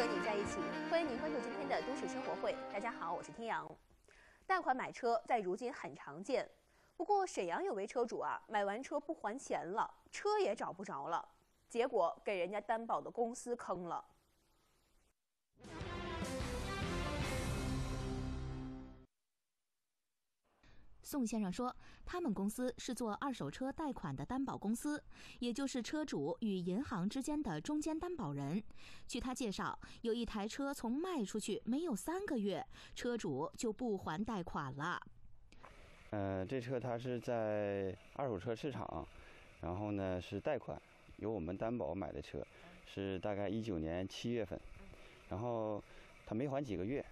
和你在一起，欢迎您关注今天的都市生活会。大家好，我是天阳。贷款买车在如今很常见，不过沈阳有位车主啊，买完车不还钱了，车也找不着了，结果给人家担保的公司坑了。宋先生说，他们公司是做二手车贷款的担保公司，也就是车主与银行之间的中间担保人。据他介绍，有一台车从卖出去没有三个月，车主就不还贷款了。呃，这车它是在二手车市场，然后呢是贷款，由我们担保买的车，是大概一九年七月份，然后他没还几个月，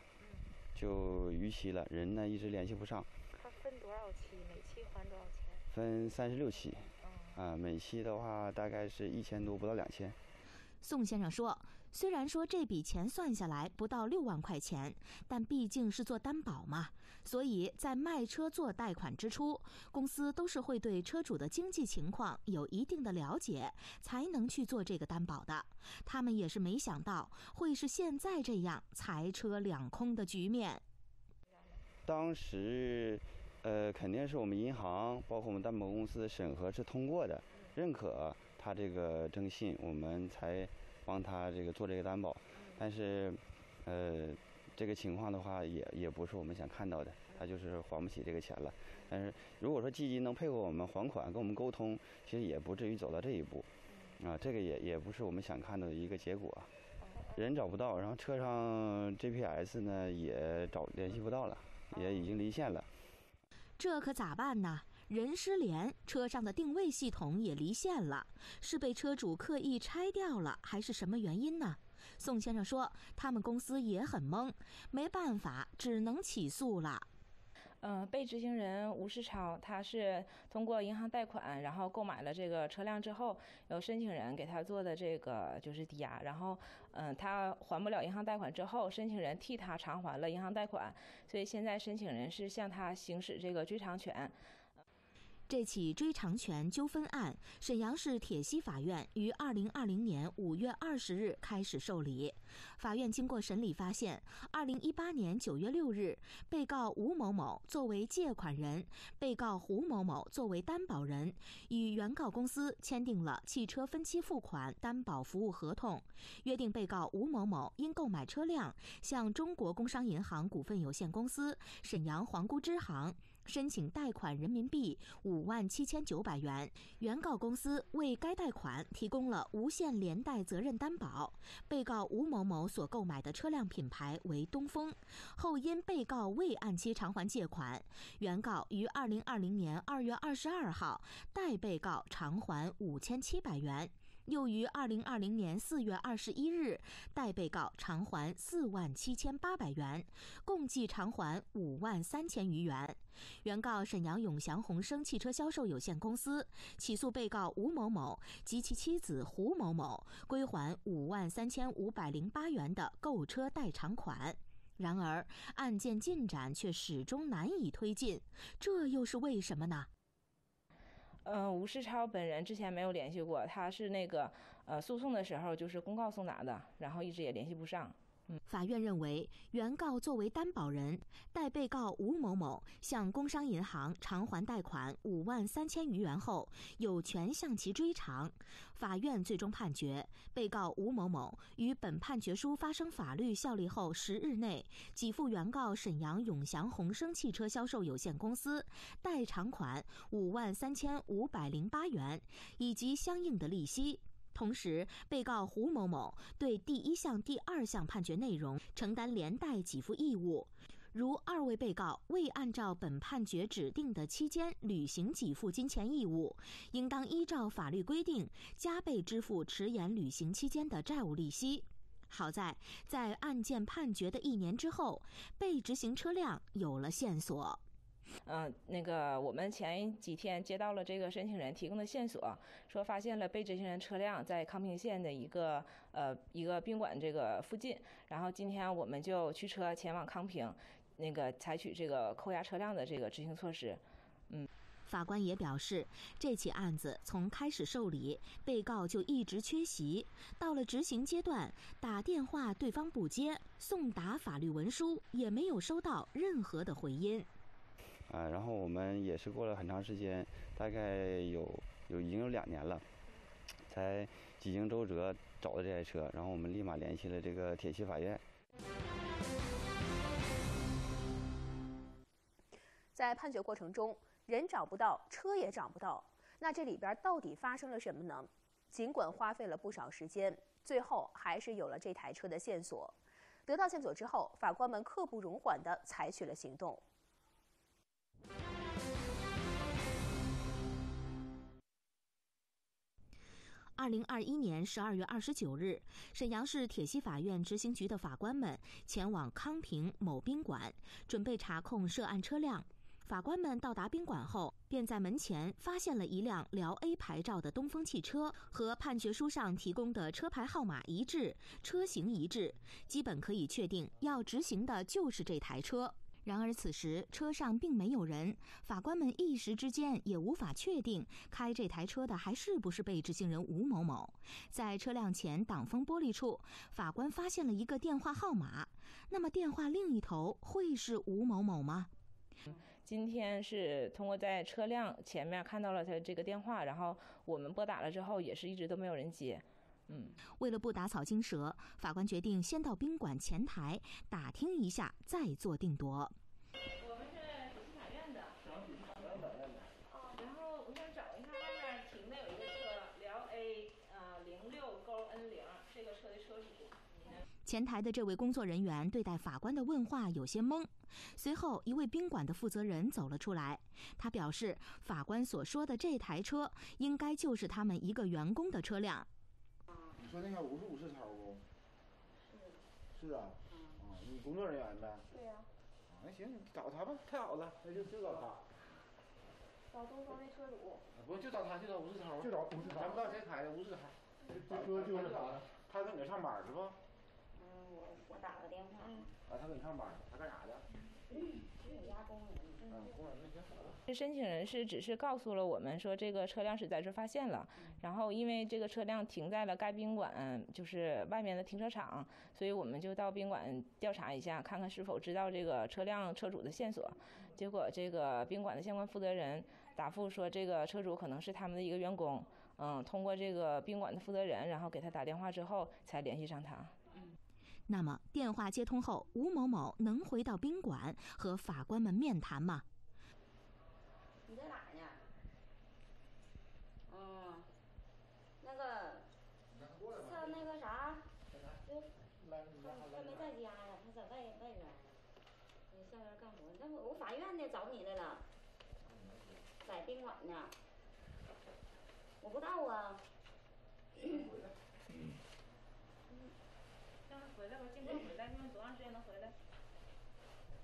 就逾期了，人呢一直联系不上。期？每期还多少钱？分三十六期，啊，每期的话大概是一千多，不到两千。宋先生说：“虽然说这笔钱算下来不到六万块钱，但毕竟是做担保嘛，所以在卖车做贷款之初，公司都是会对车主的经济情况有一定的了解，才能去做这个担保的。他们也是没想到会是现在这样财车两空的局面。当时。”呃，肯定是我们银行，包括我们担保公司审核是通过的，认可他这个征信，我们才帮他这个做这个担保。但是，呃，这个情况的话，也也不是我们想看到的，他就是还不起这个钱了。但是，如果说积极能配合我们还款，跟我们沟通，其实也不至于走到这一步。啊，这个也也不是我们想看到的一个结果。人找不到，然后车上 GPS 呢也找联系不到了，也已经离线了。这可咋办呢？人失联，车上的定位系统也离线了，是被车主刻意拆掉了，还是什么原因呢？宋先生说，他们公司也很懵，没办法，只能起诉了。嗯，被执行人吴世超，他是通过银行贷款，然后购买了这个车辆之后，由申请人给他做的这个就是抵押，然后，嗯，他还不了银行贷款之后，申请人替他偿还了银行贷款，所以现在申请人是向他行使这个追偿权。这起追偿权纠纷案，沈阳市铁西法院于二零二零年五月二十日开始受理。法院经过审理发现，二零一八年九月六日，被告吴某某作为借款人，被告胡某某作为担保人，与原告公司签订了汽车分期付款担保服务合同，约定被告吴某某因购买车辆，向中国工商银行股份有限公司沈阳皇姑支行。申请贷款人民币五万七千九百元，原告公司为该贷款提供了无限连带责任担保。被告吴某某所购买的车辆品牌为东风，后因被告未按期偿还借款，原告于二零二零年二月二十二号代被告偿还五千七百元。又于二零二零年四月二十一日代被告偿还四万七千八百元，共计偿还五万三千余元。原告沈阳永祥宏升汽车销售有限公司起诉被告吴某某及其妻子胡某某归还五万三千五百零八元的购车代偿款。然而，案件进展却始终难以推进，这又是为什么呢？嗯，吴世超本人之前没有联系过，他是那个呃诉讼的时候就是公告送达的，然后一直也联系不上。法院认为，原告作为担保人，代被告吴某某向工商银行偿还贷款五万三千余元后，有权向其追偿。法院最终判决，被告吴某某于本判决书发生法律效力后十日内，给付原告沈阳永祥宏升汽车销售有限公司代偿款五万三千五百零八元，以及相应的利息。同时，被告胡某某对第一项、第二项判决内容承担连带给付义务，如二位被告未按照本判决指定的期间履行给付金钱义务，应当依照法律规定加倍支付迟延履行期间的债务利息。好在，在案件判决的一年之后，被执行车辆有了线索。嗯，那个我们前几天接到了这个申请人提供的线索，说发现了被执行人车辆在康平县的一个呃一个宾馆这个附近，然后今天我们就驱车前往康平，那个采取这个扣押车辆的这个执行措施。嗯，法官也表示，这起案子从开始受理，被告就一直缺席，到了执行阶段，打电话对方不接，送达法律文书也没有收到任何的回音。啊，然后我们也是过了很长时间，大概有有已经有两年了，才几经周折找到这台车，然后我们立马联系了这个铁西法院。在判决过程中，人找不到，车也找不到，那这里边到底发生了什么呢？尽管花费了不少时间，最后还是有了这台车的线索。得到线索之后，法官们刻不容缓地采取了行动。二零二一年十二月二十九日，沈阳市铁西法院执行局的法官们前往康平某宾馆，准备查控涉案车辆。法官们到达宾馆后，便在门前发现了一辆辽 A 牌照的东风汽车，和判决书上提供的车牌号码一致，车型一致，基本可以确定要执行的就是这台车。然而此时车上并没有人，法官们一时之间也无法确定开这台车的还是不是被执行人吴某某。在车辆前挡风玻璃处，法官发现了一个电话号码，那么电话另一头会是吴某某吗？今天是通过在车辆前面看到了他这个电话，然后我们拨打了之后，也是一直都没有人接。嗯，为了不打草惊蛇，法官决定先到宾馆前台打听一下，再做定夺。我们是铁西法院的。哦，然后我想找一下外面停的有一个车，辽 A 呃零六勾 N 零，这个车的车主。前台的这位工作人员对待法官的问话有些懵，随后一位宾馆的负责人走了出来，他表示，法官所说的这台车应该就是他们一个员工的车辆。你说那个吴是吴世超不？是。是啊。啊，你工作人员呗？对呀。啊，那行，你找他吧，太好了，那就就找他。找东方的车主。不，就找他，就找吴世超。就找吴世超。咱不知道谁开的，吴世超。这车就是他的。他搁你这上班是不？嗯，我我打个电话。啊，他搁你上班，他干啥的？我家工人。嗯，工人那行。这申请人是只是告诉了我们说这个车辆是在这发现了，然后因为这个车辆停在了该宾馆就是外面的停车场，所以我们就到宾馆调查一下，看看是否知道这个车辆车主的线索。结果这个宾馆的相关负责人答复说，这个车主可能是他们的一个员工。嗯，通过这个宾馆的负责人，然后给他打电话之后，才联系上他。那么电话接通后，吴某某能回到宾馆和法官们面谈吗？你在哪儿呢？嗯，那个，他那个啥，就他他没在家呀，他在外外边儿，你下边干活。那我我法院呢，找你来了，在宾馆呢。我不知道啊。嗯。让他回来吧，尽快回来。你们多长时间能回来？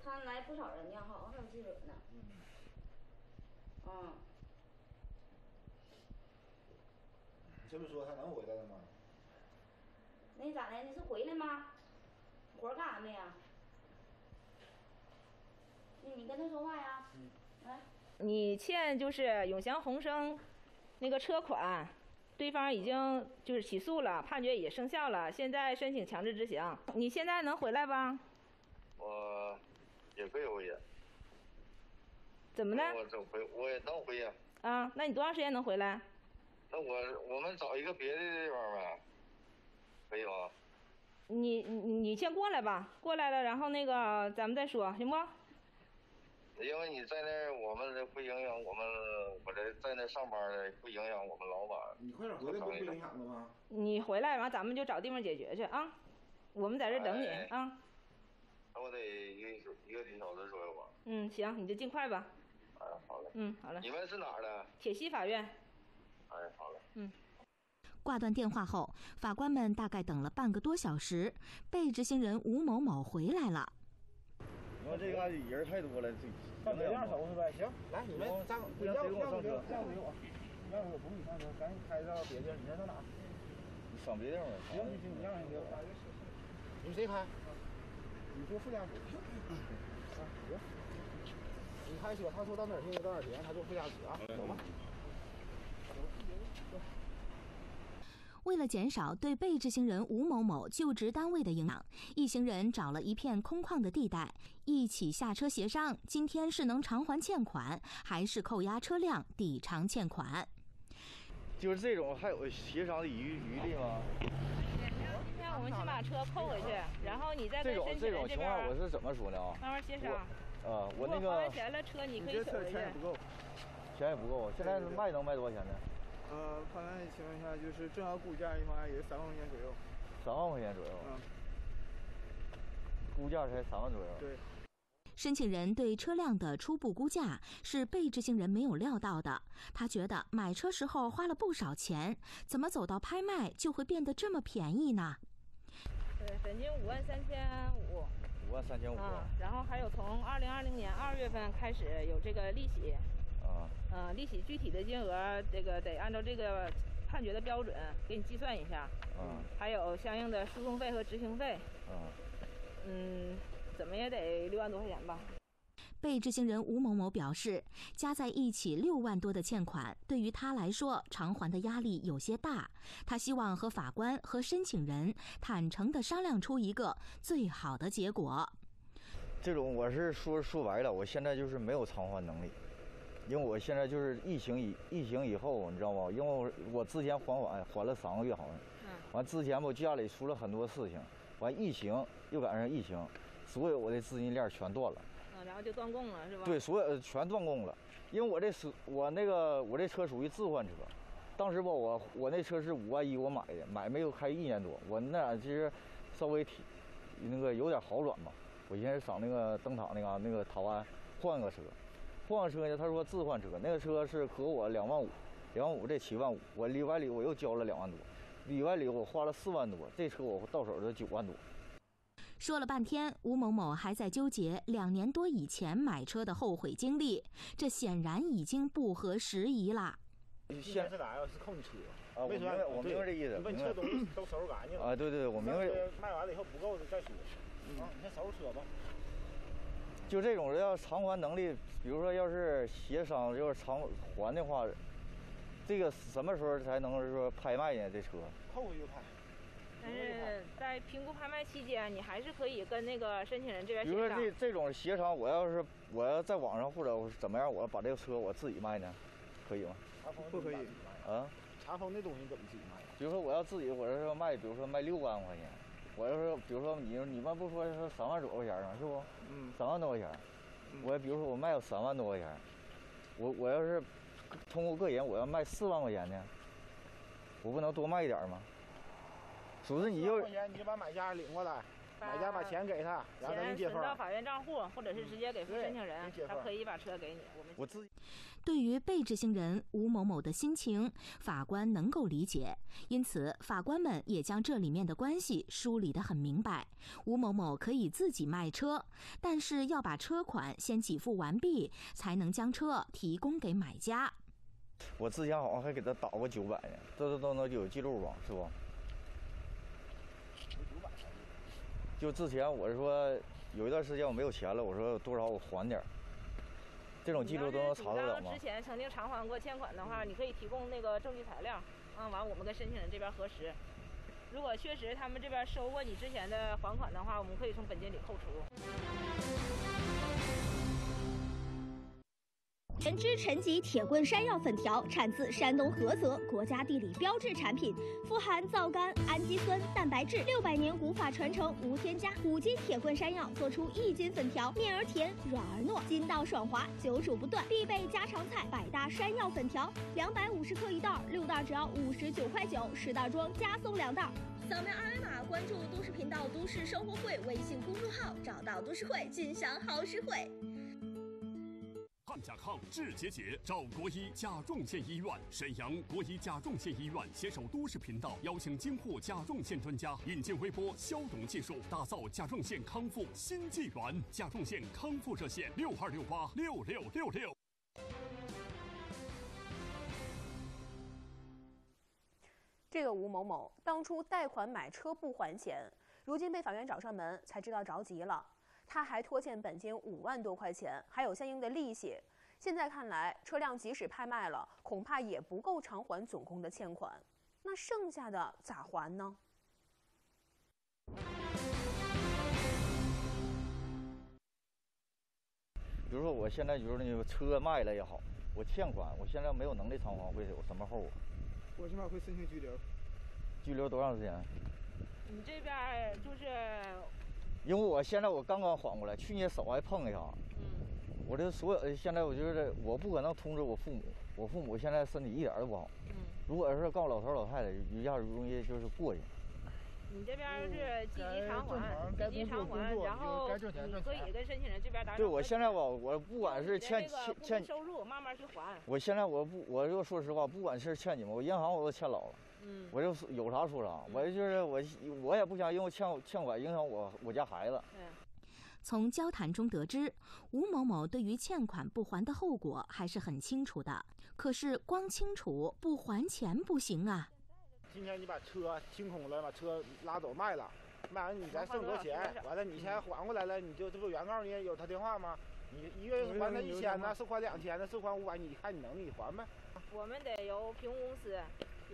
他来不少人呢，好像还有记者呢。嗯。嗯。你这么说，他能回来了吗？那咋的？你是回来吗？活干啥没呀？你跟他说话。你欠就是永祥宏生。那个车款，对方已经就是起诉了，判决也生效了，现在申请强制执行。你现在能回来吧？我也可以回去。怎么的？我这回我也能回去。啊，那你多长时间能回来？那我我们找一个别的地方呗，可以吗？你你你先过来吧，过来了，然后那个咱们再说，行不？因为你在那儿，我们不影响我们，我这在那上班的不影响我们老板。你快点回来，不会影响的吗？你回来完，咱们就找地方解决去啊！我们在这等你啊。那我得一个一个几小时左右吧。嗯，行，你就尽快吧。哎，好嘞。嗯，好嘞。你们是哪儿的？铁西法院。哎，好嘞。嗯。挂断电话后，法官们大概等了半个多小时，被执行人吴某某回来了。你说这嘎达人太多了，这上别样收拾呗。行，来你们站，不要不要不要不要不我，让我不用你上车，赶紧开到别地儿。你这到哪？你上别地方。行行行，你让人给我。你谁开？你坐副驾驶。行。你你开车，他说到哪儿去到哪儿停，他坐副驾驶啊，走吧。为了减少对被执行人吴某某就职单位的影响，一行人找了一片空旷的地带，一起下车协商，今天是能偿还欠款，还是扣押车辆抵偿欠款。就是这种还有协商的余余地吗？那我们先把车扣回去，然后你再跟申请这种情人这边况我是怎么说呢啊？慢慢协商。啊，我那个完钱了，车你可以取回去。够。钱也不够，现在卖能卖多少钱呢？呃，拍卖的情况下，就是正常估价的话也是三万块钱左右。三万块钱左右。嗯。估价才三万左右。对。申请人对车辆的初步估价是被执行人没有料到的，他觉得买车时候花了不少钱，怎么走到拍卖就会变得这么便宜呢？对，本金五万三千五。五万三千五。啊，然后还有从二零二零年二月份开始有这个利息。啊。呃，利息具体的金额，这个得按照这个判决的标准给你计算一下。嗯。还有相应的诉讼费和执行费。嗯。嗯，怎么也得六万多块钱吧。被执行人吴某某表示，加在一起六万多的欠款，对于他来说偿还的压力有些大。他希望和法官和申请人坦诚地商量出一个最好的结果。这种我是说说白了，我现在就是没有偿还能力，因为我现在就是疫情以疫情以后，你知道吗？因为我之前还款还了三个月好像，嗯。完之前我家里出了很多事情，完疫情又赶上疫情，所有我的资金链全断了。嗯，然后就断供了，是吧？对，所有全断供了，因为我这是我那个我这车属于置换车，当时吧我我那车是五万一我买的，买没有开一年多，我那俩其实稍微体那个有点好转吧，我现在上那个灯塔那嘎、那个塔湾换个车，换个车呢，他说置换车，那个车是和我两万五，两万五这七万五，我里外里我又交了两万多，里外里我花了四万多，这车我到手就九万多。说了半天，吴某某还在纠结两年多以前买车的后悔经历，这显然已经不合时宜了。现是咋呀？是扣你车啊？我明白，我明白这意思。你把你车东西都收拾干净了啊？对对对，我明白。卖完了以后不够的再说。啊，你先收拾车吧。就这种要偿还能力，比如说要是协商要是偿还的话，这个什么时候才能说拍卖呢？这车？扣回就拍。但是在评估拍卖期间，你还是可以跟那个申请人这边比如说这这种协商，我要是我要在网上或者怎么样，我把这个车我自己卖呢，可以吗？不可以。啊？查封那东西怎么自己卖？比如说我要自己，我要是卖，比如说卖六万块钱，我要是比如说你你们不说是三万多块钱吗？是不？嗯。三万多块钱，我比如说我卖了三万多块钱，我我要是通过个人我要卖四万块钱呢，我不能多卖一点吗？属实，你就你就把买家领过来，买家把钱给他，然后给你结存到法院账户，或者是直接给付申请人，他可以把车给你。我们我自己。对于被执行人吴某某的心情，法官能够理解，因此法官们也将这里面的关系梳理得很明白。吴某某可以自己卖车，但是要把车款先给付完毕，才能将车提供给买家。我之前好像还给他打过九百呢，这都都能有记录吧？是不？就之前我是说有一段时间我没有钱了，我说多少我还点，这种记录都能查得了吗？之前曾经偿还过欠款的话，你可以提供那个证据材料，嗯，完我们跟申请人这边核实。如果确实他们这边收过你之前的还款的话，我们可以从本金里扣除。原汁陈吉铁棍山药粉条产自山东菏泽，国家地理标志产品，富含皂苷、氨基酸、蛋白质，六百年古法传承，无添加。五斤铁棍山药做出一斤粉条，面而甜，软而糯，筋道爽滑，久煮不断，必备家常菜。百搭山药粉条，两百五十克一袋，六袋只要五十九块九，十袋装加送两袋。扫描二维码关注都市频道都市生活会微信公众号，找到都市会，尽享好实惠。抗甲亢治结节，找国医甲状腺医院。沈阳国医甲状腺医院携手都市频道，邀请京沪甲状腺专家引进微波消肿技术，打造甲状腺康复新纪元。甲状腺康复热线：六二六八六六六六。这个吴某某当初贷款买车不还钱，如今被法院找上门，才知道着急了。他还拖欠本金五万多块钱，还有相应的利息。现在看来，车辆即使拍卖了，恐怕也不够偿还总共的欠款。那剩下的咋还呢？比如说，我现在就是那个车卖了也好，我欠款，我现在没有能力偿还，会有什么后果？我起码会申请拘留。拘留多长时间？你这边就是，因为我现在我刚刚缓过来，去年手还碰一下。嗯。我这所有现在我就是我不可能通知我父母，我父母现在身体一点都不好。嗯。如果是告老头老太太，一下容易就是过去。你这边是积极偿还，积极偿还，然后你可以跟申请人这边达成。对，我现在吧我不管是欠欠欠收入，慢慢去还。我现在我不，我就说实话，不管是欠你们，我银行我都欠老了。嗯。我就有啥说啥，我就是我我也不想因为欠欠款影响我我家孩子。从交谈中得知，吴某某对于欠款不还的后果还是很清楚的。可是光清楚不还钱不行啊！今天你把车清空了，把车拉走卖了，卖完你再剩多少钱？完了你钱还过来了，你就这不原告你有他电话吗？你一月还他一千呢，是还两千呢，是还五百？你看你能力，你还呗。我们得由评估公司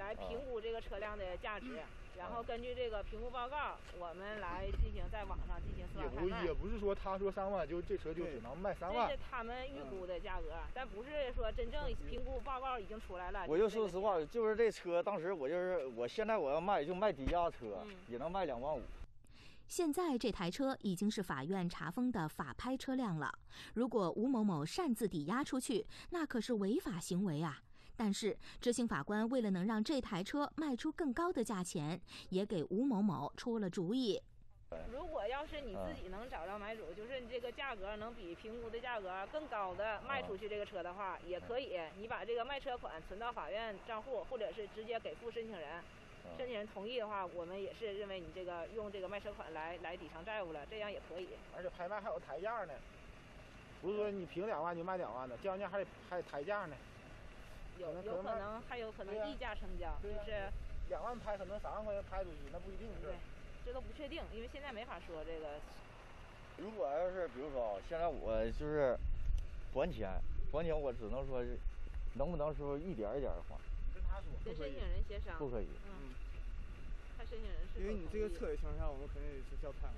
来评估这个车辆的价值。然后根据这个评估报告，我们来进行在网上进行司法拍卖。也不是说他说三万就这车就只能卖三万。这是他们预估的价格，但不是说真正评估报告已经出来了。我就说实话，就是这车当时我就是我现在我要卖就卖抵押车，也能卖两万五。现在这台车已经是法院查封的法拍车辆了，如果吴某某擅自抵押出去，那可是违法行为啊。但是，执行法官为了能让这台车卖出更高的价钱，也给吴某某出了主意。如果要是你自己能找到买主，就是你这个价格能比评估的价格更高的卖出去这个车的话，也可以。你把这个卖车款存到法院账户，或者是直接给付申请人。申请人同意的话，我们也是认为你这个用这个卖车款来来抵偿债务了，这样也可以。而且拍卖还有抬价呢，不是说你评两万就卖两万的，降价还得还得抬价呢。有有可能还有可能溢价成交，就是两万拍，可能三万块钱拍出去，那不一定是。对，这都不确定，因为现在没法说这个。如果要是比如说，现在我就是还钱，还钱我只能说是，能不能说一点一点的还？跟他说。跟申请人协商。不可以。嗯。看申请人是。因为你这个车的情况下，我们肯定是叫看。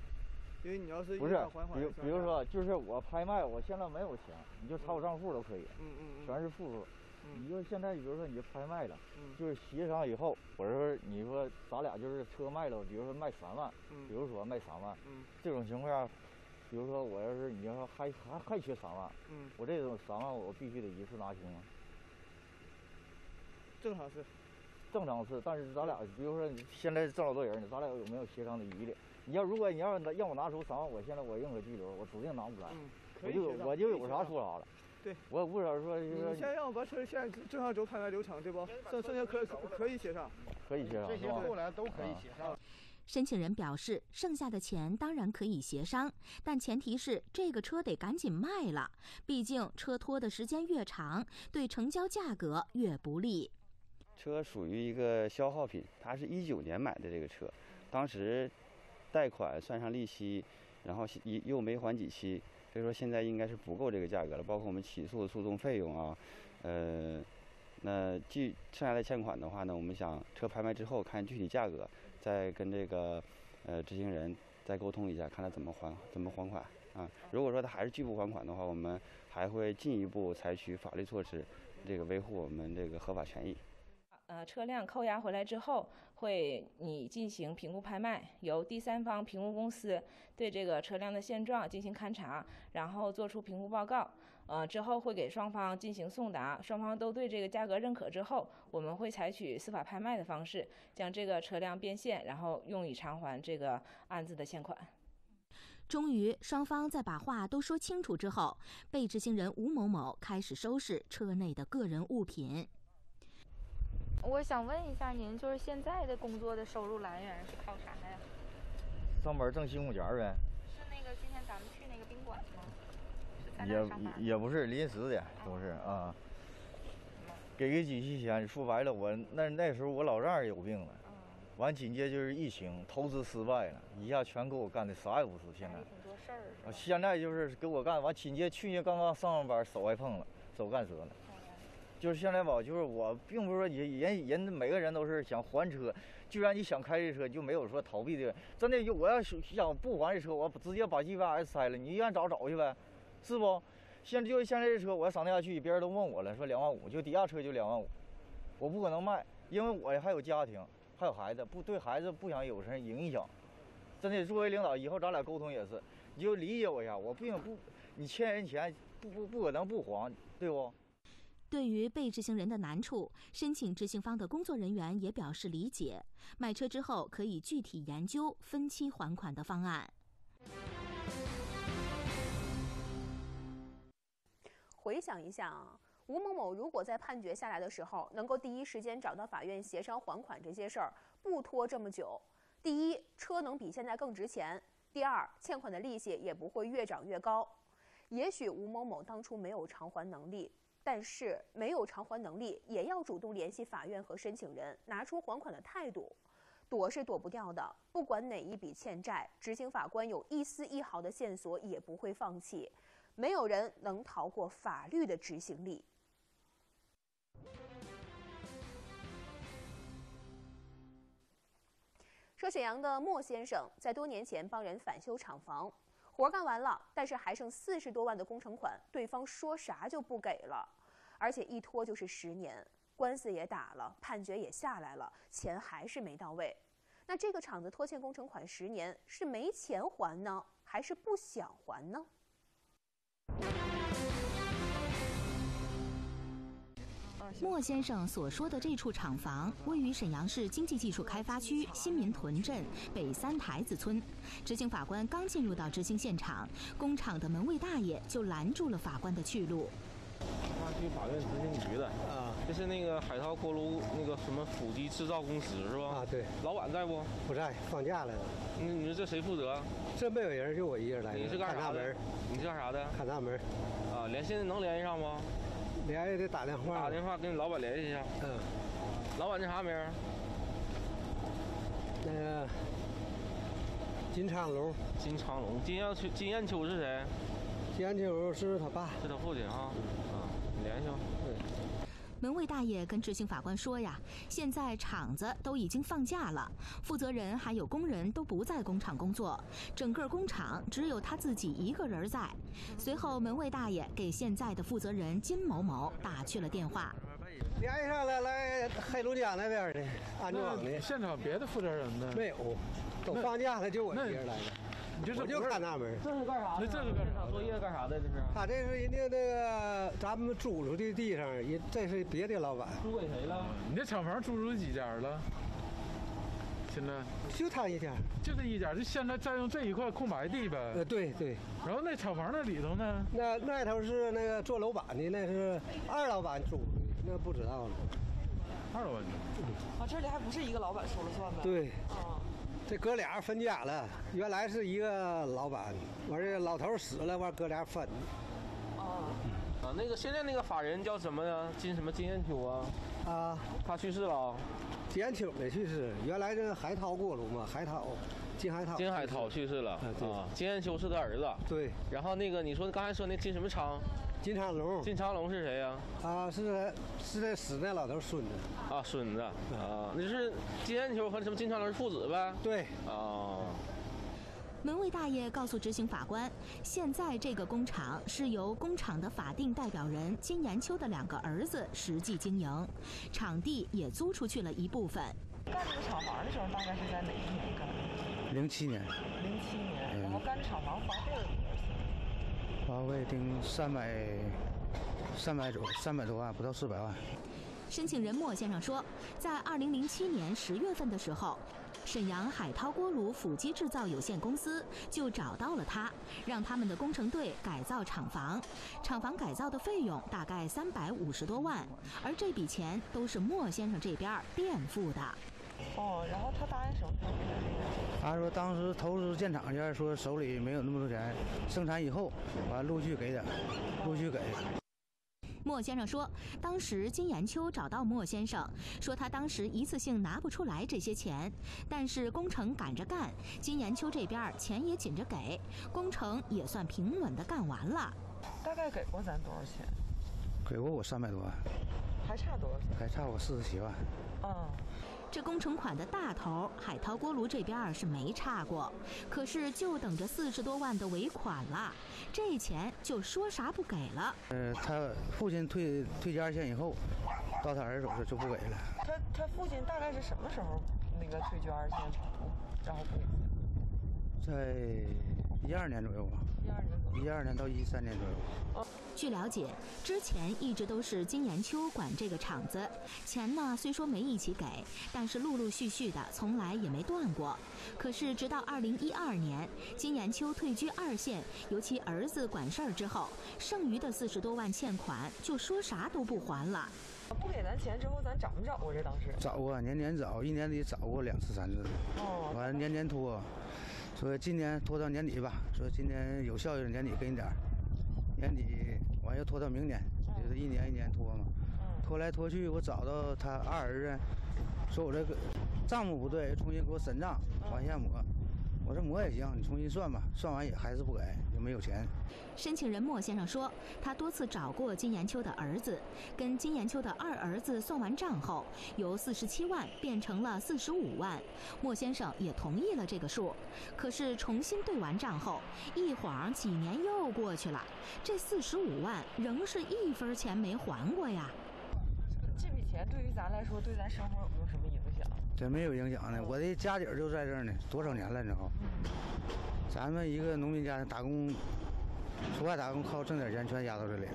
因为你要是不是，比比如说，就是我拍卖，我现在没有钱，你就查我账户都可以。嗯嗯嗯。全是负数。你就现在，比如说你就拍卖了，嗯，就是协商以后，我说你说咱俩就是车卖了，比如说卖三万，嗯，比如说卖三万，嗯，这种情况下，比如说我要是你要说还还还缺三万，嗯，我这种三万我必须得一次拿清啊。正常是，正常是，但是咱俩比如说现在这么多人，咱俩有没有协商的余地？你要如果你要让我拿出三万，我现在我认可拘留，我指定拿不出来，嗯，我就我就有啥说啥了。对，我也不知道说。你先让我把车现在正常走看完流程，对不？剩剩下可可以协商，可以协商。这些后来都可以协商。申请人表示，剩下的钱当然可以协商，但前提是这个车得赶紧卖了，毕竟车拖的时间越长，对成交价格越不利。车属于一个消耗品，他是一九年买的这个车，当时贷款算上利息，然后一又没还几期。所以说现在应该是不够这个价格了，包括我们起诉的诉讼费用啊，呃，那具剩下的欠款的话呢，我们想车拍卖之后看具体价格，再跟这个呃执行人再沟通一下，看他怎么还怎么还款啊。如果说他还是拒不还款的话，我们还会进一步采取法律措施，这个维护我们这个合法权益。呃，车辆扣押回来之后，会你进行评估拍卖，由第三方评估公司对这个车辆的现状进行勘查，然后做出评估报告。呃，之后会给双方进行送达，双方都对这个价格认可之后，我们会采取司法拍卖的方式，将这个车辆变现，然后用以偿还这个案子的欠款。终于，双方在把话都说清楚之后，被执行人吴某某开始收拾车内的个人物品。我想问一下您，就是现在的工作的收入来源是靠啥呀？上班挣辛苦钱呗。是那个今天咱们去那个宾馆吗？也也不是临时的，都是啊。给个几期钱，说白了，我那那时候我老丈人有病了，完紧接就是疫情，投资失败了，一下全给我干的啥也不是。现在，挺多事儿。啊，现在就是给我干完，紧接去年刚刚上完班，手还碰了，手干折了。就是现在吧，就是我并不是说人人人每个人都是想还车，既然你想开这车，就没有说逃避的。真的，我要想不还这车，我直接把 GPS 拆了，你愿意找找去呗，是不？现就现在这车，我要上那家去，别人都问我了，说两万五，就底下车就两万五，我不可能卖，因为我还有家庭，还有孩子，不对孩子不想有什么影响。真的，作为领导，以后咱俩沟通也是，你就理解我一下，我并不，你欠人钱不不不可能不还，对不？对于被执行人的难处，申请执行方的工作人员也表示理解。买车之后可以具体研究分期还款的方案。回想一下啊，吴某某如果在判决下来的时候能够第一时间找到法院协商还款这些事儿，不拖这么久，第一，车能比现在更值钱；第二，欠款的利息也不会越涨越高。也许吴某某当初没有偿还能力。但是没有偿还能力，也要主动联系法院和申请人，拿出还款的态度。躲是躲不掉的，不管哪一笔欠债，执行法官有一丝一毫的线索也不会放弃。没有人能逃过法律的执行力。说沈阳的莫先生在多年前帮人返修厂房。活干完了，但是还剩四十多万的工程款，对方说啥就不给了，而且一拖就是十年，官司也打了，判决也下来了，钱还是没到位。那这个厂子拖欠工程款十年，是没钱还呢，还是不想还呢？莫先生所说的这处厂房位于沈阳市经济技术开发区新民屯镇北三台子村。执行法官刚进入到执行现场，工厂的门卫大爷就拦住了法官的去路。开发区法院执行局的啊，这是那个海涛锅炉那个什么辅机制造公司是吧？啊，对。老板在不？不在，放假了。那你说这谁负责？这没有人，就我一人来。你是干啥的？你是干啥的？看大门。啊，联系能联系上吗？联系得打电话，打电话跟你老板联系一下。嗯，老板叫啥名？那个金昌龙。金昌龙，金艳秋，金艳秋是谁？金艳秋是他爸，是他父亲啊。啊，你联系吧。对。门卫大爷跟执行法官说呀，现在厂子都已经放假了，负责人还有工人都不在工厂工作，整个工厂只有他自己一个人在。随后，门卫大爷给现在的负责人金某某打去了电话，联系上了，来黑龙江那边的安装的。现场别的负责人呢？没有，都放假了，就我一人来的。我就看大门。这是干啥？那这是干啥？作业干啥的？这是？他这是人家那个咱们租出的地上，人这是别的老板。租给谁了？你这厂房租出几家了？现在就他一家，就这一家，就现在占用这一块空白地呗。呃，对对。然后那厂房那里头呢？那那头是那个做楼板的，那是二老板租的，那不知道了。二老板啊，这里还不是一个老板说了算呗？对。啊。这哥俩分家了，原来是一个老板，完这老头死了，完哥俩分。哦，啊，那个现在那个法人叫什么呀？金什么金艳秋啊？啊，他去世了。金艳秋没去世，原来这海涛锅炉嘛，海涛，金海涛。金海涛去世了。啊，金艳秋是他儿子。对。然后那个你说刚才说那金什么昌？金昌龙，金昌龙是谁呀？啊，是是那死那老头孙子。啊，孙子啊，你是金艳秋和什么金昌龙是父子呗？对。啊。门卫大爷告诉执行法官，现在这个工厂是由工厂的法定代表人金延秋的两个儿子实际经营，场地也租出去了一部分。干这个厂房的时候，大概是在哪一年干的？零七年。零七年，然后干厂房花费了。花费定三百，三百多，三百多万，不到四百万。申请人莫先生说，在二零零七年十月份的时候，沈阳海涛锅炉辅机制造有限公司就找到了他，让他们的工程队改造厂房。厂房改造的费用大概三百五十多万，而这笔钱都是莫先生这边垫付的。哦，然后他答应什么？他说当时投资建厂去，说手里没有那么多钱，生产以后完陆续给点，陆续给。莫先生说，当时金延秋找到莫先生，说他当时一次性拿不出来这些钱，但是工程赶着干，金延秋这边钱也紧着给，工程也算平稳的干完了。大概给过咱多少钱？给过我三百多万，还差多少钱？还差我四十七万。嗯。这工程款的大头，海涛锅炉这边是没差过，可是就等着四十多万的尾款了，这钱就说啥不给了。呃，他父亲退退家二线以后，到他儿子手上就不给了。他他父亲大概是什么时候那个退居二线，然后不给？在一二年左右吧。一二年左右。一二年到一三年左右。据了解，之前一直都是金延秋管这个厂子，钱呢虽说没一起给，但是陆陆续续的，从来也没断过。可是直到二零一二年，金延秋退居二线，由其儿子管事儿之后，剩余的四十多万欠款就说啥都不还了。不给咱钱之后，咱找没找过这当时？找过，年年找，一年得找过两次三次。哦。完了年年拖，说今年拖到年底吧，说今年有效益的年底给你点儿。年底完又拖到明年，就是一年一年拖嘛，拖来拖去，我找到他二儿子，说我这个账目不对，重新给我审账，往下抹。我说抹也行，你重新算吧，算完也还是不给，也没有钱。申请人莫先生说，他多次找过金延秋的儿子，跟金延秋的二儿子算完账后，由四十七万变成了四十五万，莫先生也同意了这个数。可是重新对完账后，一晃几年又过去了，这四十五万仍是一分钱没还过呀。这笔钱对于咱来说，对咱生活有没有什么影响？真没有影响呢，我的家底儿就在这儿呢，多少年了，你知道咱们一个农民家打工，出外打工靠挣点钱，全压到这里了。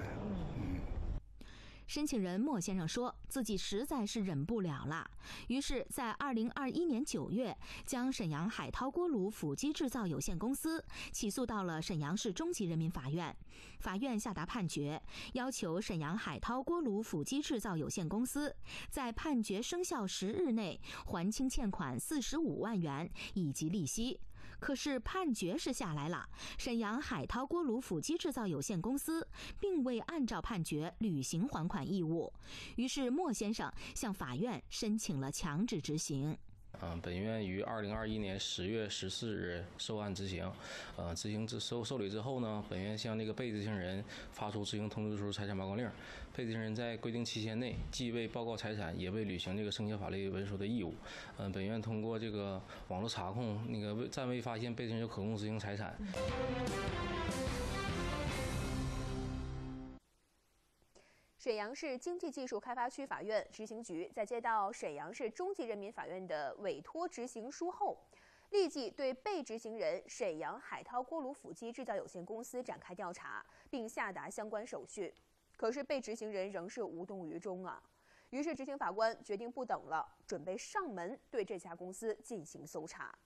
申请人莫先生说自己实在是忍不了了，于是，在二零二一年九月，将沈阳海涛锅炉辅机制造有限公司起诉到了沈阳市中级人民法院。法院下达判决，要求沈阳海涛锅炉辅机制造有限公司在判决生效十日内还清欠款四十五万元以及利息。可是判决是下来了，沈阳海涛锅炉辅机制造有限公司并未按照判决履行还款义务，于是莫先生向法院申请了强制执行。嗯，本院于二零二一年十月十四日受案执行。呃，执行之受受理之后呢，本院向那个被执行人发出执行通知书、财产报告令。被执行人在规定期限内既未报告财产，也未履行这个生效法律文书的义务。嗯，本院通过这个网络查控，那个未暂未发现被执行人有可供执行财产。沈阳市经济技术开发区法院执行局在接到沈阳市中级人民法院的委托执行书后，立即对被执行人沈阳海涛锅炉辅机制造有限公司展开调查，并下达相关手续。可是被执行人仍是无动于衷啊！于是执行法官决定不等了，准备上门对这家公司进行搜查。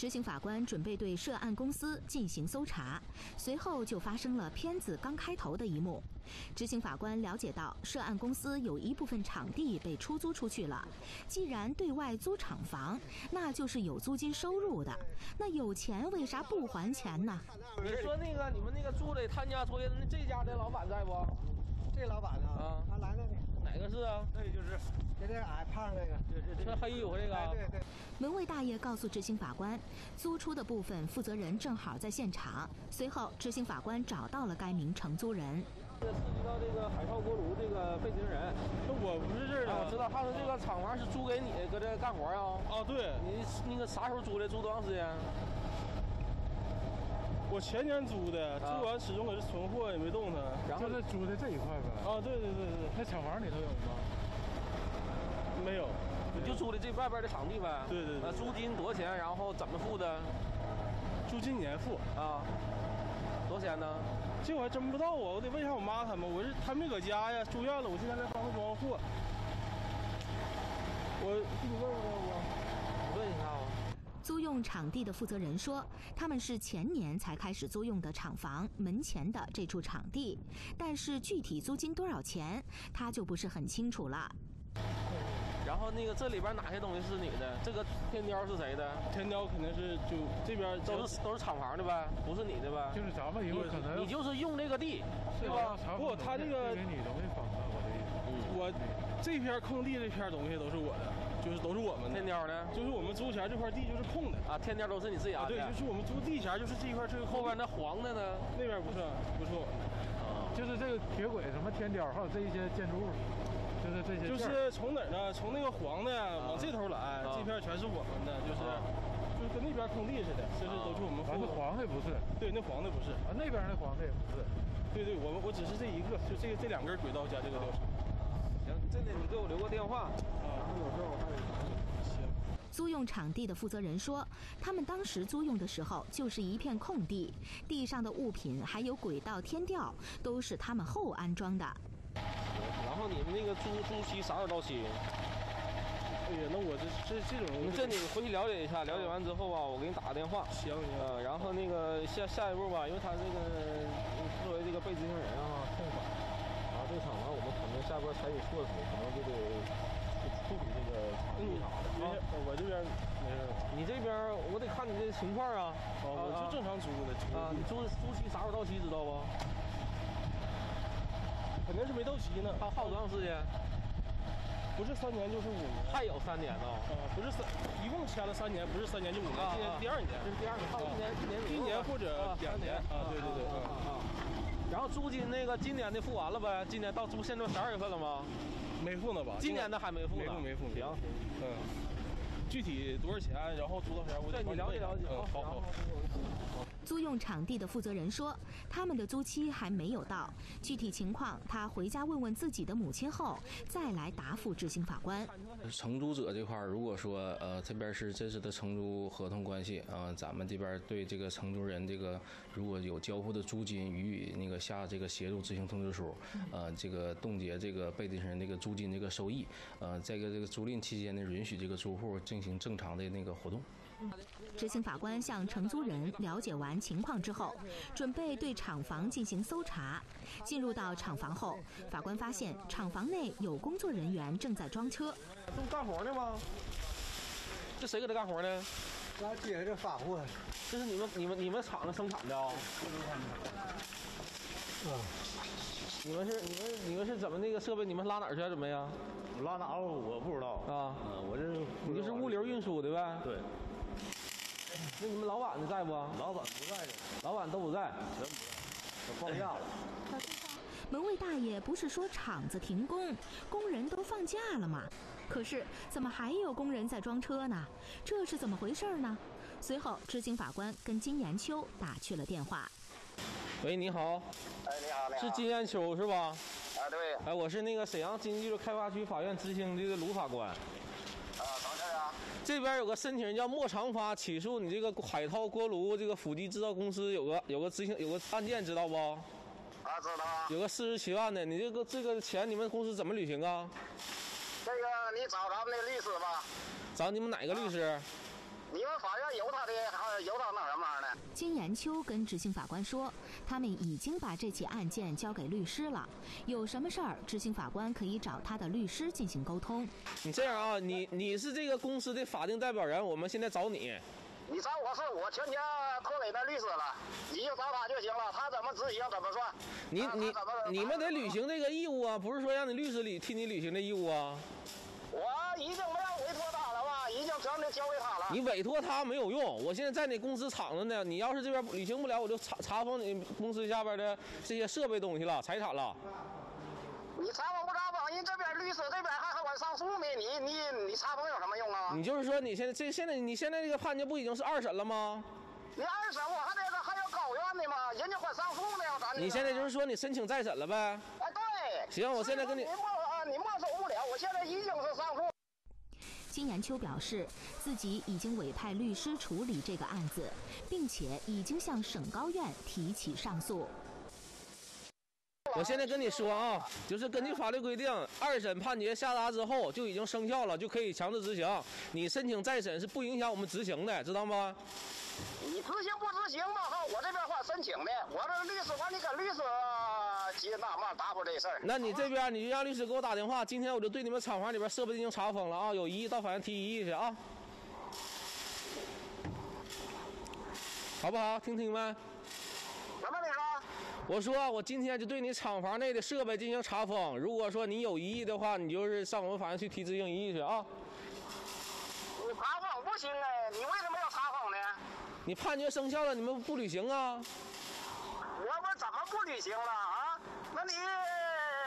执行法官准备对涉案公司进行搜查，随后就发生了片子刚开头的一幕。执行法官了解到，涉案公司有一部分场地被出租出去了。既然对外租厂房，那就是有租金收入的。那有钱为啥不还钱呢？你说那个你们那个住的他家作业，那这家的老板在不？这老板呢？啊，他来那个。是啊？那就是，就这矮胖那个，对穿黑衣服这个。对对。门卫大爷告诉执行法官，租出的部分负责人正好在现场。随后，执行法官找到了该名承租人。这涉及到这个海涛锅炉这个被执行人，那我不是这儿的。我知道，他说这个厂房是租给你搁这干活啊。啊，对。你那个啥时候租的？租多长时间？我前年租的，租完始终搁这存货也没动它。然后是租的这一块呗。啊，对对对对。那厂房里头有吗？没有。你就租的这外边的场地呗。对对对。租金多少钱？然后怎么付的？租金年付。啊。多少钱呢？这我还真不知道啊，我得问一下我妈他们。我是他没搁家呀，住院了，我现在在帮他装货。我给你问问。租用场地的负责人说，他们是前年才开始租用的厂房门前的这处场地，但是具体租金多少钱，他就不是很清楚了。然后。那个这里边哪些东西是你的？这个天雕是谁的？天雕肯定是就这边都是都是厂房的呗，不是你的呗？就是咱们以后可能你就是用这个地，对吧？不，他这个给你东西分的，我的意思。我这片空地这片东西都是我的，就是都是我们的。天雕呢？就是我们租前这块地就是空的啊，天雕都是你自己安的。对，就是我们租地前就是这一块这个后边那黄的呢？那边不是，不是我们的。就是这个铁轨什么天雕，还有这一些建筑物，就是这些。就是从哪儿呢？从那个黄的往这头来，这片全是我们的，就是就是跟那边空地似的，这是都是我们。那黄的不是？对，那黄的不是。啊，那边那黄的也不是。对对，我们我只是这一个，就这这两根轨道加这个吊车。行，这里你给我留个电话，然后有时候我还得。租用场地的负责人说，他们当时租用的时候就是一片空地，地上的物品还有轨道、天吊都是他们后安装的。然后你们那个租租期啥时候到期？哎呀，那我这这这种，这你回去了解一下，了解完之后啊，我给你打个电话。行，呃，然后那个下下一步吧，因为他这个作为这个被执行人啊，送返，然后这场呢我们可能下边采取措施，可能就得处理这个场地啥的啊。我这边没事，你这边我得看你这情况啊。啊，我就正常租的。啊，你租租期啥时候到期知道不？肯定是没到期呢。还耗多长时间？不是三年就是五年，还有三年呢。啊，不是三，一共签了三年，不是三年就五年，今年第二年。这是第二年，还有一年，一年一年或者两年。啊，对对对。啊啊。然后租金那个今年的付完了呗？今年到租现在十二月份了吗？没付呢吧？今年的还没付呢。没付没付。行。嗯。具体多少钱？然后租多少钱？我再你了解了解。嗯，好好。租用场地的负责人说，他们的租期还没有到，具体情况他回家问问自己的母亲后再来答复执行法官。承租者这块儿，如果说呃这边是真实的承租合同关系啊，咱们这边对这个承租人这个如果有交付的租金予以那个下这个协助执行通知书，呃这个冻结这个被执行人这个租金这个收益，呃这个这个租赁期间呢允许这个租户进行正常的那个活动。执行法官向承租人了解完情况之后，准备对厂房进行搜查。进入到厂房后，法官发现厂房内有工作人员正在装车。这不干活呢吗？这谁搁这干活呢？咱接着发货。这是你们、你们、你们厂子生产的啊？嗯。你们是、你们、你们是怎么那个设备？你们拉哪儿去准备啊？拉哪儿我不知道啊。嗯，我这你就是物流运输的呗？对。那你们老板呢在不？老板不在的，老板都不在，全不在，都放假了。门卫大爷不是说厂子停工，工人都放假了吗？可是怎么还有工人在装车呢？这是怎么回事呢？随后，执行法官跟金延秋打去了电话。喂，你好。哎，你好，你好。是金延秋是吧？啊，对。哎，我是那个沈阳经济技术开发区法院执行的卢法官。啊，什么事啊？这边有个申请人叫莫长发，起诉你这个海涛锅炉这个辅机制造公司有个有个执行有个案件，知道不？啊，知道。有个四十七万的，你这个这个钱你们公司怎么履行啊？这个你找咱们的律师吧。找你们哪个律师？你们法院有他的，还有他那什么玩意儿呢？金延秋跟执行法官说，他们已经把这起案件交给律师了，有什么事儿，执行法官可以找他的律师进行沟通。你这样啊，你你是这个公司的法定代表人，我们现在找你。你找我是我全权托给那律师了，你就找他就行了，他怎么执行怎么算。你你你们得履行这个义务啊，不是说让你律师履替你履行的义务啊。我已经没有委托他了吧，已经全部交给他了。你委托他没有用，我现在在你公司厂子呢，你要是这边履行不了，我就查查封你公司下边的这些设备东西了，财产了。你查封不查封，人这边律师这边还还管上诉呢，你你你查封有什么用啊？你就是说你现在这现在你现在这个判决不已经是二审了吗？你二审我还得还有高院的吗？人家管上诉呢，咱。你现在就是说你申请再审了呗？哎，对。行，我现在跟你。你没啊，你没收不了，我现在已经是上诉。金延秋表示，自己已经委派律师处理这个案子，并且已经向省高院提起上诉。我现在跟你说啊，就是根据法律规定，二审判决下达之后就已经生效了，就可以强制执行。你申请再审是不影响我们执行的，知道吗？你执行不执行吧？哈，我这边话申请的，我这律师，完你跟律师急纳嘛答复这事儿。那你这边你就让律师给我打电话，今天我就对你们厂房里边设备进行查封了啊，有异议到法院提异议去啊，好不好？听听没？我说我今天就对你厂房内的设备进行查封，如果说你有异议的话，你就是上我们法院去提执行异议去啊。你查封不行啊，你为什么要查封呢？你判决生效了，你们不履行啊？我我怎么不履行了啊？那你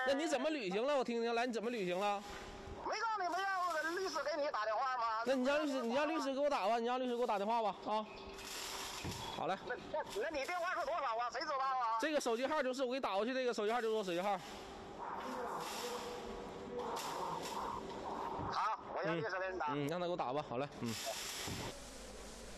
那你怎么履行了？我听听，来，你怎么履行了？没告诉你们让律师给你打电话吗？那你让律师，你让律师给我打吧，你让律师给我打电话吧啊。好嘞。那那那你电话是多少啊？谁知道啊？这个手机号就是我给你打过去，这个手机号就是我手机号。好，我让律师给你打。嗯，让他给我打吧。好嘞，嗯。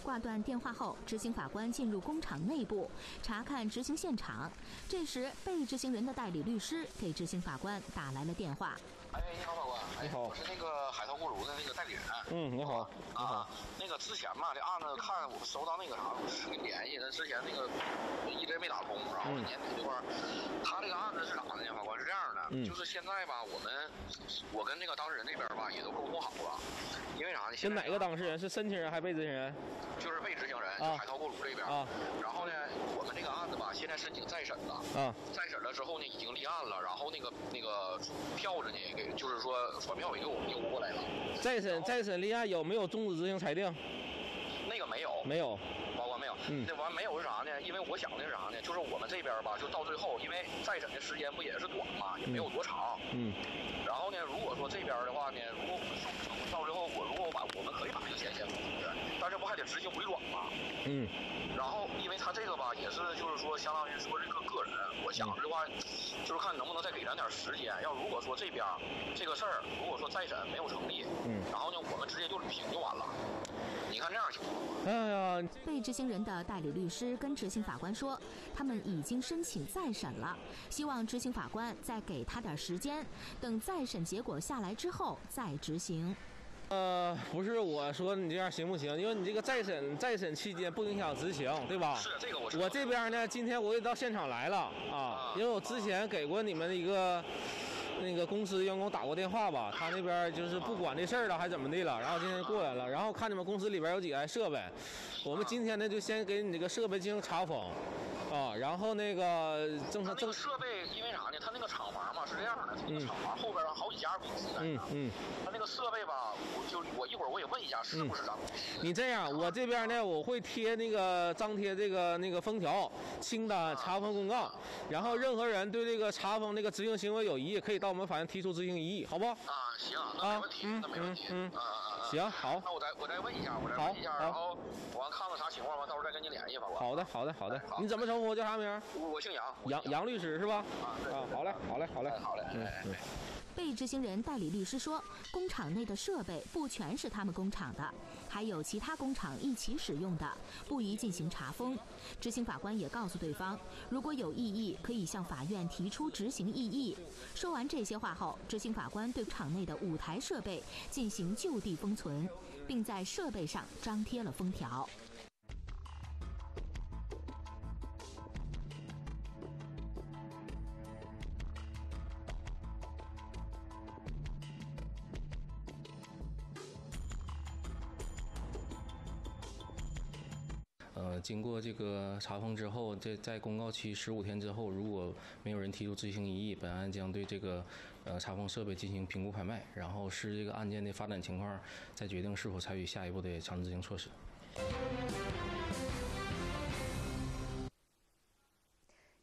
挂断电话后，执行法官进入工厂内部查看执行现场。这时，被执行人的代理律师给执行法官打来了电话。哎，你好，法官。你好。我是那个海涛锅炉的那个代理人。嗯，你好。你好。那个之前嘛，这案子看我收到那个啥，我是给联系，他之前那个一直没打通，然后年底这块儿，他这个案子是咋的呢？法官就是现在吧，我们我跟那个当事人那边吧也都沟通好了，因为啥呢？跟哪个当事人？是申请人还是被执行人？就是被执行人，就海涛锅炉这边。啊。然后呢，我们这个案子吧，现在申请再审了。啊。再审了之后呢，已经立案了，然后那个那个票子呢，给就是说传票也给我们邮过来了。再审再审立案有没有终止执行裁定？那个没有。没有。法官没有。嗯。那完没有是啥呢？因为我想的是啥呢？就是我们这边吧，就到最后，因为再审的时间不也是短嘛，也没有多长。嗯。然后呢，如果说这边的话呢，如果到最后，我如果我把我们可以把这个钱先付出去，但是不还得执行回转吗？嗯。然后，因为他这个吧，也是就是说，相当于说这个个人，我想的话，就是看能不能再给咱点时间。要如果说这边这个事儿，如果说再审没有成立，嗯，然后呢，我们直接就履行就完了。你看这样行吗？哎呀，被执行人的代理律师跟执行法官说，他们已经申请再审了，希望执行法官再给他点时间，等再审结果下来之后再执行。呃，不是我说你这样行不行？因为你这个再审再审期间不影响执行，对吧？是这个我。我这边呢，今天我也到现场来了啊，因为我之前给过你们一个那个公司员工打过电话吧，他那边就是不管这事儿了，还怎么的了，然后今天过来了，然后看你们公司里边有几台设备，我们今天呢就先给你这个设备进行查封。啊，然后那个正常正设备，因为啥呢？厂房嘛是这样的，这个厂房后边好几家公司在嗯嗯。他那个设备吧，我就我一会儿我也问一下是不是咱公司。你这样，我这边呢我会贴那个张贴这个那个封条清单查封公告，然后任何人对这个查封这个执行行为有异议，可以到我们法院提出执行异议，好不？啊，行，那没问题，那没问题。嗯嗯嗯。行，好。那我再我再问一下，我再问一下，然后我看看啥情况吧，到时候再跟你联系，法官。好的，好的，好的。你怎么称呼？叫啥名？我我姓杨。杨杨律师是吧？啊，对。啊，好嘞，好嘞，好嘞，好嘞。嗯嗯。被执行人代理律师说，工厂内的设备不全是他们工厂的，还有其他工厂一起使用的，不宜进行查封。执行法官也告诉对方，如果有异议，可以向法院提出执行异议。说完这些话后，执行法官对厂内的五台设备进行就地封存，并在设备上张贴了封条。经过这个查封之后，在在公告期十五天之后，如果没有人提出执行异议，本案将对这个呃查封设备进行评估拍卖，然后视这个案件的发展情况，再决定是否采取下一步的强制执行措施。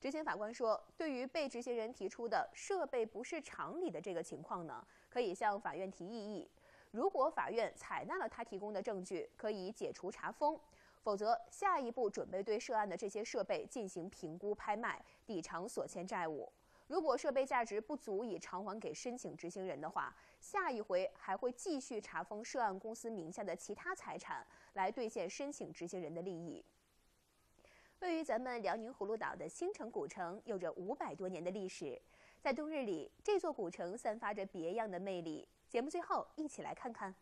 执行法官说，对于被执行人提出的设备不是厂里的这个情况呢，可以向法院提异议。如果法院采纳了他提供的证据，可以解除查封。否则，下一步准备对涉案的这些设备进行评估拍卖，抵偿所欠债务。如果设备价值不足以偿还给申请执行人的话，下一回还会继续查封涉案公司名下的其他财产，来兑现申请执行人的利益。位于咱们辽宁葫芦岛的新城古城，有着五百多年的历史，在冬日里，这座古城散发着别样的魅力。节目最后，一起来看看。